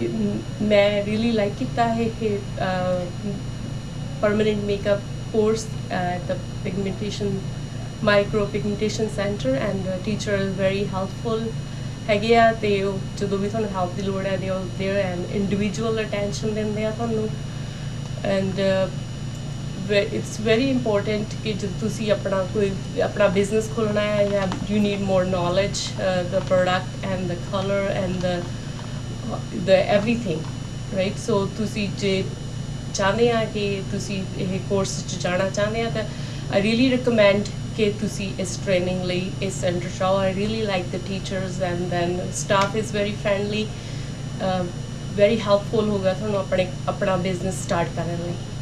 ਮੈਂ really like ਕੀਤਾ ਹੈ ਇਹ permanent makeup course at the pigmentation micro pigmentation centre and teacher is very helpful ਹੈਗੇ ਆ ਤੇ ਉਹ ਜਦੋਂ ਵੀ ਤੁਹਾਨੂੰ ਹੈਲਪ ਦੀ ਲੋੜ ਹੈ ਦੇ all there and individual attention ਦਿੰਦੇ ਆ ਤੁਹਾਨੂੰ ਐਂਡ ਇਟਸ ਵੈਰੀ ਇੰਪੋਰਟੈਂਟ ਕਿ ਜਦ ਤੁਸੀਂ ਆਪਣਾ ਕੋਈ ਆਪਣਾ ਬਿਜ਼ਨਸ ਖੋਲਣਾ ਹੈ ਜਾਂ you need more knowledge the product and the colour and the the everything right so ਤੁਸੀਂ ਜੇ ਚਾਹੁੰਦੇ ਆ ਕਿ ਤੁਸੀਂ ਇਹ ਕੋਰਸ ਚ ਜਾਣਾ ਚਾਹੁੰਦੇ ਆ ਤਾਂ ਆਈ ਰੀਲੀ ਰეკਮੈਂਡ ਕਿ ਤੁਸੀਂ ਇਸ ਟ੍ਰੇਨਿੰਗ ਲਈ ਇਸ ਸੈਂਟਰ ਜਾਓ I really like the teachers and then staff is very friendly very helpful ਹੋਗਾ ਤੁਹਾਨੂੰ ਆਪਣੇ ਆਪਣਾ ਬਿਜ਼ਨਸ ਸਟਾਰਟ ਕਰਨ ਲਈ